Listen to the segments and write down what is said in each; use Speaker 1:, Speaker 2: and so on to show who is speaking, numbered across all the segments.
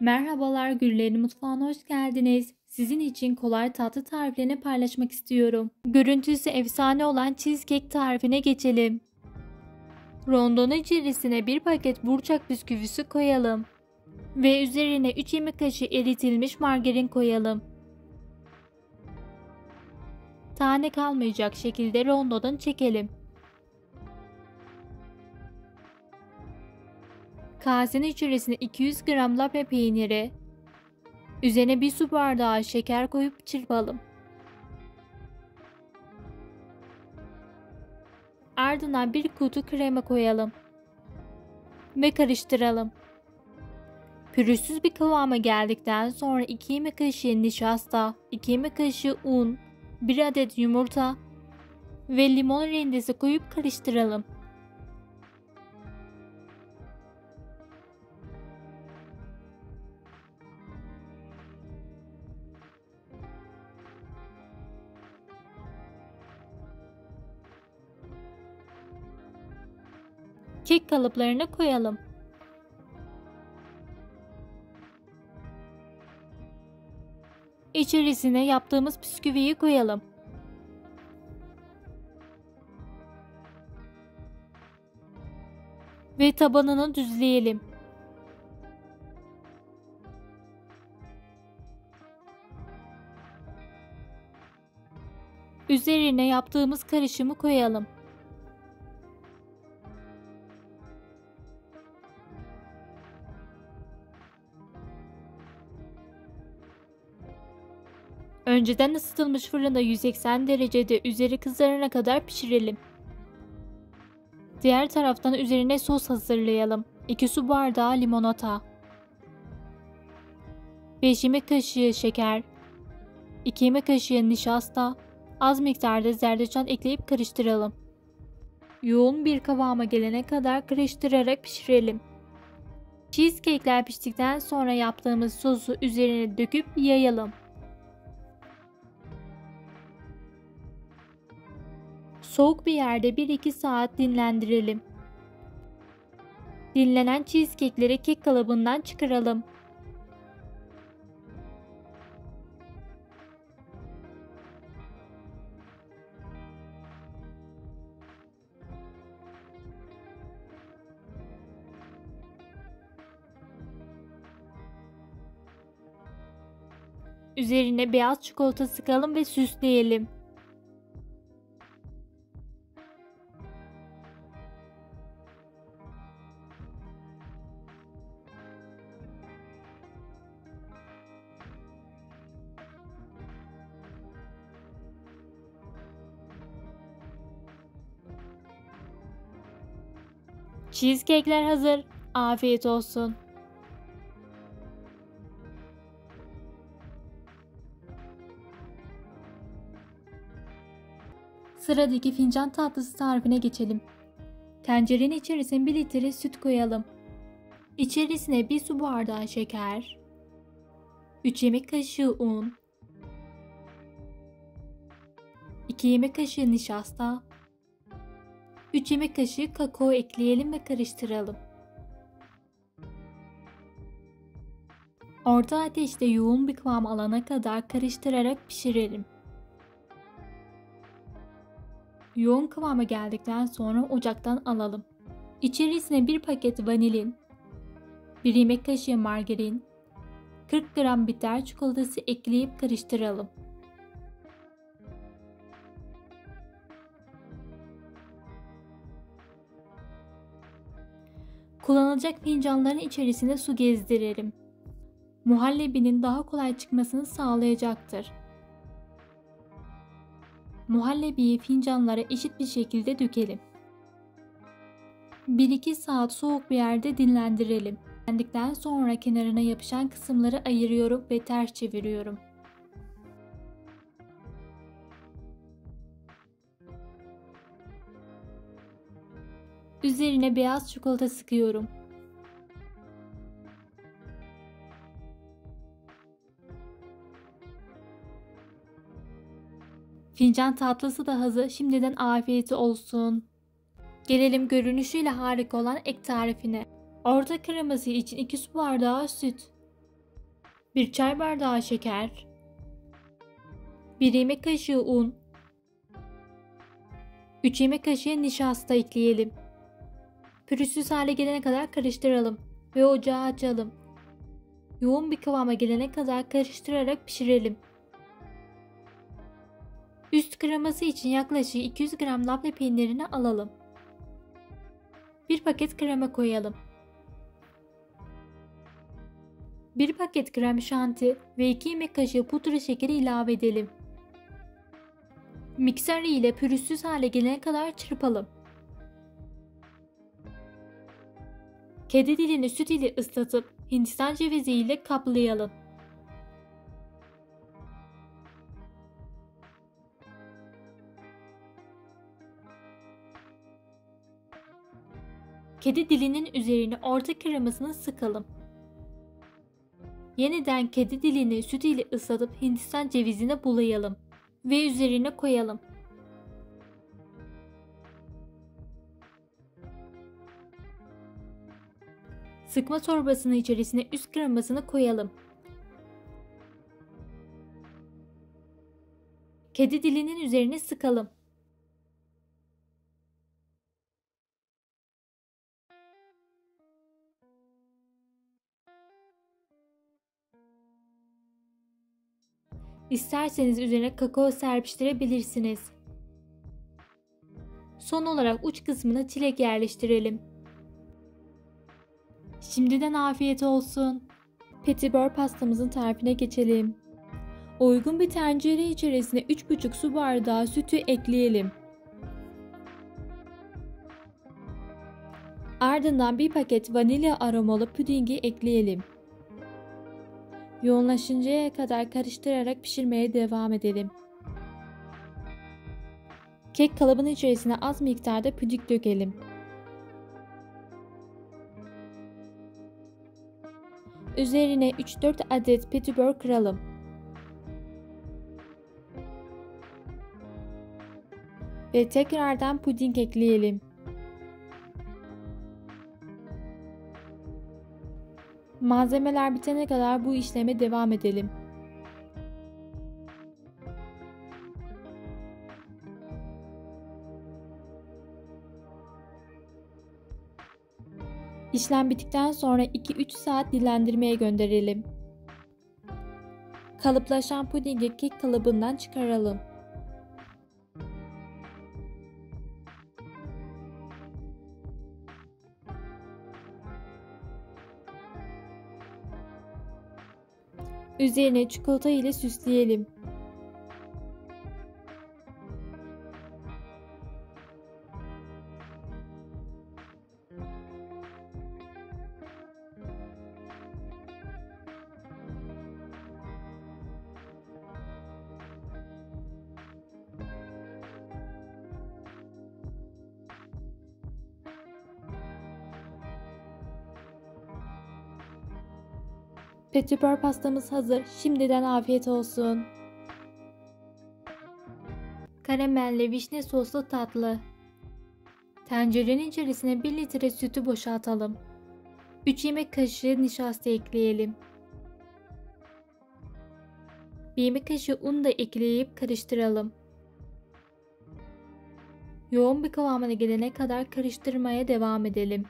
Speaker 1: Merhabalar Güllerin Mutfağı'na hoş geldiniz. Sizin için kolay tatlı tariflerini paylaşmak istiyorum. Görüntüsü efsane olan cheesecake tarifine geçelim. Rondonun içerisine bir paket burçak bisküvisi koyalım. Ve üzerine 3 yemek kaşığı eritilmiş margarin koyalım. Tane kalmayacak şekilde rondodan çekelim. Kasenin içerisine 200 gram labne peyniri, üzerine bir su bardağı şeker koyup çırpalım. Ardından bir kutu krema koyalım ve karıştıralım. Pürüzsüz bir kıvama geldikten sonra 2 yemek kaşığı nişasta, 2 yemek kaşığı un, 1 adet yumurta ve limon rendesi koyup karıştıralım. Kek kalıplarını koyalım. İçerisine yaptığımız bisküviyi koyalım. Ve tabanını düzleyelim. Üzerine yaptığımız karışımı koyalım. Önceden ısıtılmış fırında 180 derecede üzeri kızarana kadar pişirelim. Diğer taraftan üzerine sos hazırlayalım. 2 su bardağı limonata. 5 yemek kaşığı şeker. 2 yemek kaşığı nişasta. Az miktarda zerdeçal ekleyip karıştıralım. Yoğun bir kıvama gelene kadar karıştırarak pişirelim. Cheesecake'ler piştikten sonra yaptığımız sosu üzerine döküp yayalım. Soğuk bir yerde 1-2 saat dinlendirelim. Dinlenen cheesecake'leri kek kalıbından çıkaralım. Üzerine beyaz çikolata sıkalım ve süsleyelim. Cheesecake'ler hazır. Afiyet olsun. Sıradaki fincan tatlısı tarifine geçelim. Tencerenin içerisine 1 litre süt koyalım. İçerisine 1 su bardağı şeker, 3 yemek kaşığı un, 2 yemek kaşığı nişasta, 3 yemek kaşığı kakao ekleyelim ve karıştıralım. Orta ateşte yoğun bir kıvam alana kadar karıştırarak pişirelim. Yoğun kıvama geldikten sonra ocaktan alalım. İçerisine bir paket vanilin, 1 yemek kaşığı margarin, 40 gram bitter çikolatası ekleyip karıştıralım. Kullanılacak fincanların içerisine su gezdirelim. Muhallebinin daha kolay çıkmasını sağlayacaktır. Muhallebiyi fincanlara eşit bir şekilde dökelim. 1-2 saat soğuk bir yerde dinlendirelim. Dinlendikten sonra kenarına yapışan kısımları ayırıyorum ve ters çeviriyorum. Üzerine beyaz çikolata sıkıyorum. Fincan tatlısı da hazır. Şimdiden afiyeti olsun. Gelelim görünüşüyle harika olan ek tarifine. Orta kreması için 2 su bardağı süt, 1 çay bardağı şeker, 1 yemek kaşığı un, 3 yemek kaşığı nişasta ekleyelim. Pürüzsüz hale gelene kadar karıştıralım ve ocağı açalım. Yoğun bir kıvama gelene kadar karıştırarak pişirelim. Üst kreması için yaklaşık 200 gram labne peynirini alalım. Bir paket krema koyalım. Bir paket krem şanti ve 2 yemek kaşığı pudra şekeri ilave edelim. Mikser ile pürüzsüz hale gelene kadar çırpalım. Kedi dilini süt ile ıslatıp Hindistan cevizi ile kaplayalım. Kedi dilinin üzerine orta kremasını sıkalım. Yeniden kedi dilini süt ile ıslatıp Hindistan cevizine bulayalım ve üzerine koyalım. Sıkma torbasının içerisine üst kremasını koyalım. Kedi dilinin üzerine sıkalım. İsterseniz üzerine kakao serpiştirebilirsiniz. Son olarak uç kısmına çilek yerleştirelim. Şimdiden afiyet olsun. Petibör pastamızın tarifine geçelim. Uygun bir tencere içerisine 3,5 su bardağı sütü ekleyelim. Ardından bir paket vanilya aromalı pudingi ekleyelim. Yoğunlaşıncaya kadar karıştırarak pişirmeye devam edelim. Kek kalıbının içerisine az miktarda puding dökelim. Üzerine 3-4 adet petibör kıralım. Ve tekrardan puding ekleyelim. Malzemeler bitene kadar bu işleme devam edelim. İşlem bittikten sonra 2-3 saat dinlendirmeye gönderelim. Kalıplaşan pudingi kek kalıbından çıkaralım. Üzerine çikolata ile süsleyelim. Petibör pastamız hazır. Şimdiden afiyet olsun. Karamelli vişne soslu tatlı. Tencerenin içerisine 1 litre sütü boşaltalım. 3 yemek kaşığı nişasta ekleyelim. 1 yemek kaşığı un da ekleyip karıştıralım. Yoğun bir kıvamına gelene kadar karıştırmaya devam edelim.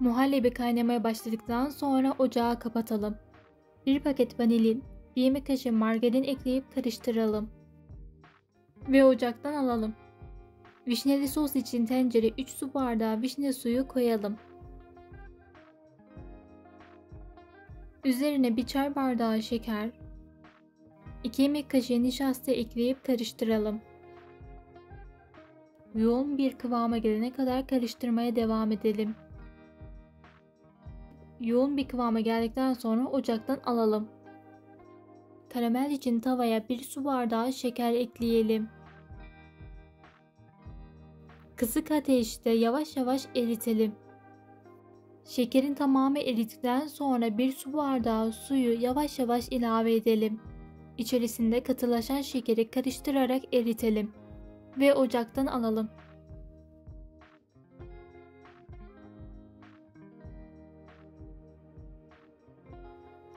Speaker 1: Muhallebi kaynamaya başladıktan sonra ocağı kapatalım. Bir paket vanilin, bir yemek kaşığı margarin ekleyip karıştıralım. Ve ocaktan alalım. Vişneli sos için tencere 3 su bardağı vişne suyu koyalım. Üzerine bir çay bardağı şeker, 2 yemek kaşığı nişasta ekleyip karıştıralım. Yoğun bir kıvama gelene kadar karıştırmaya devam edelim. Yoğun bir kıvama geldikten sonra ocaktan alalım. Karamel için tavaya bir su bardağı şeker ekleyelim. Kısık ateşte yavaş yavaş eritelim. Şekerin tamamı eridikten sonra bir su bardağı suyu yavaş yavaş ilave edelim. İçerisinde katılaşan şekeri karıştırarak eritelim ve ocaktan alalım.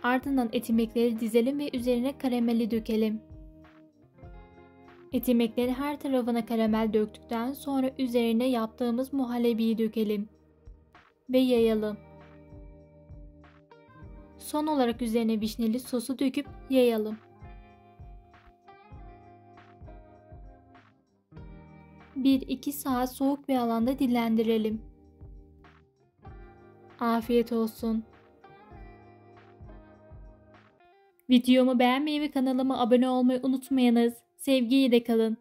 Speaker 1: Ardından etimekleri dizelim ve üzerine karameli dökelim. Etimekleri her tarafına karamel döktükten sonra üzerine yaptığımız muhallebiyi dökelim ve yayalım. Son olarak üzerine vişneli sosu döküp yayalım. 1-2 saat soğuk bir alanda dinlendirelim. Afiyet olsun. Videomu beğenmeyi ve kanalıma abone olmayı unutmayınız. Sevgiyle kalın.